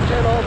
my channel.